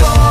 soul